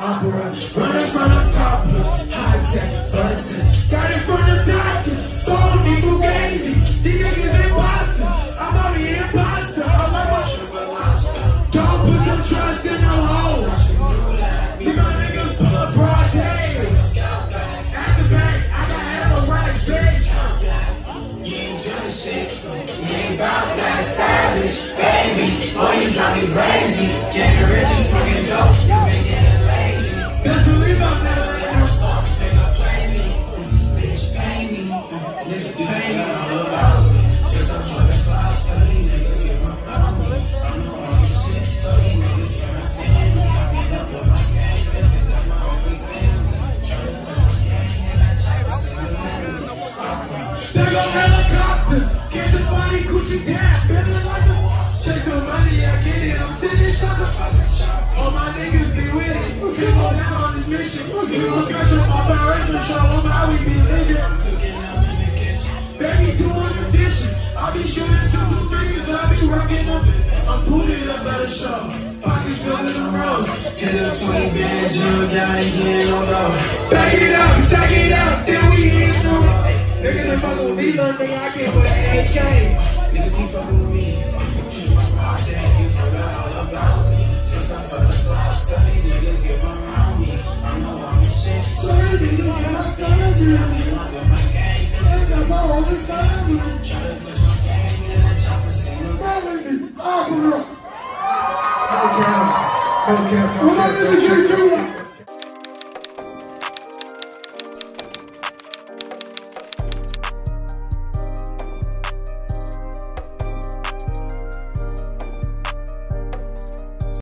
Opera. These niggas imposters, I'm only an imposter. Don't put your trust in no hoes. My niggas pull up broad. At the bank, I got hella racks, bitch. You ain't just shit. You ain't that savage, baby. Boy, you drive me crazy. Getting rich and They go helicopters, get your body Gucci down, feeling like a boss. Chase the money, I get it. I'm sitting shots of fucking shot. All my niggas be with it. We go down on this mission. We gon' special operation, show them how we be living. Cooking up in the kitchen. Baby doing the dishes. I be shooting two, two, three, cause I be rocking them. I'm booted up at a show. Pockets filled in the rows. Hit a 20 band jump, yeah, I ain't getting no low. Back it up, sack it up, then we hit them. Niggas that fuck with me, don't think I can put an AK. Niggas keep fucking with me. Hard day, you forgot all about me. Since I'm for the clock, tell these niggas get around me. I know I'm the shit, So you niggas can't stand it. I got my gang, I got my only family. try to touch my gang, and I chop a single. Family, opera. No cap. No cap. When I No nigga cap. J2